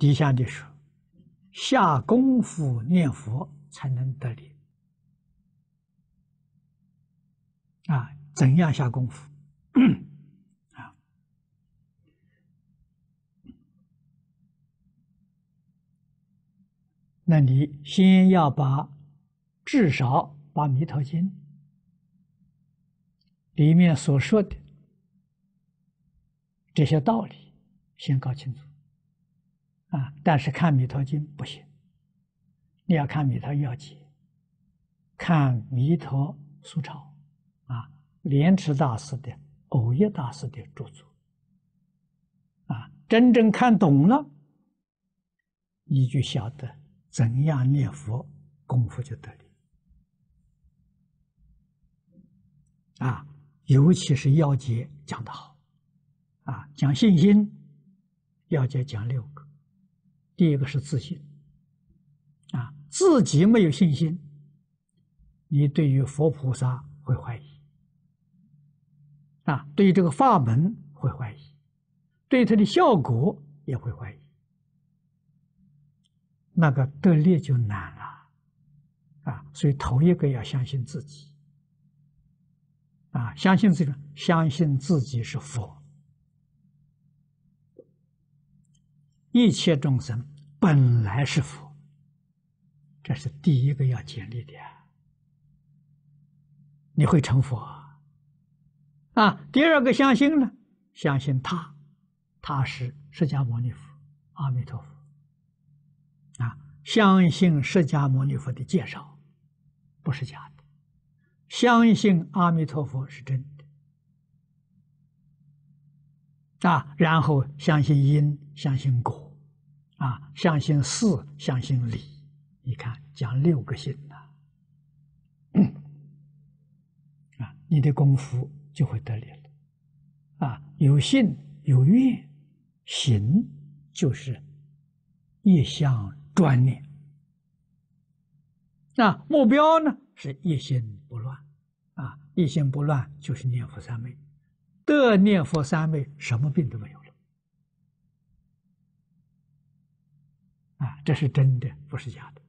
底下的说，下功夫念佛才能得力。啊，怎样下功夫？啊，那你先要把至少把《弥陀经》里面所说的这些道理先搞清楚。啊，但是看《弥陀经》不行，你要看《弥陀要解》，看《弥陀疏钞》。啊，莲池大师的、藕益大师的著作，啊，真正看懂了，你就晓得怎样念佛，功夫就得力。啊，尤其是要解讲得好，啊，讲信心，要解讲六个，第一个是自信，啊，自己没有信心，你对于佛菩萨会怀疑。啊，对于这个法门会怀疑，对它的效果也会怀疑，那个得力就难了，啊，所以头一个要相信自己，啊，相信自己，相信自己是佛，一切众生本来是佛，这是第一个要建立的，你会成佛。啊，第二个相信呢，相信他，他是释迦牟尼佛，阿弥陀佛。啊，相信释迦牟尼佛的介绍，不是假的；相信阿弥陀佛是真的。啊，然后相信因，相信果，啊，相信事，相信理。你看，讲六个信呐，啊，你的功夫。就会得力了，啊，有信有愿，行就是一向专念，那目标呢是一心不乱，啊，一心不乱就是念佛三昧，得念佛三昧，什么病都没有。这是真的，不是假的。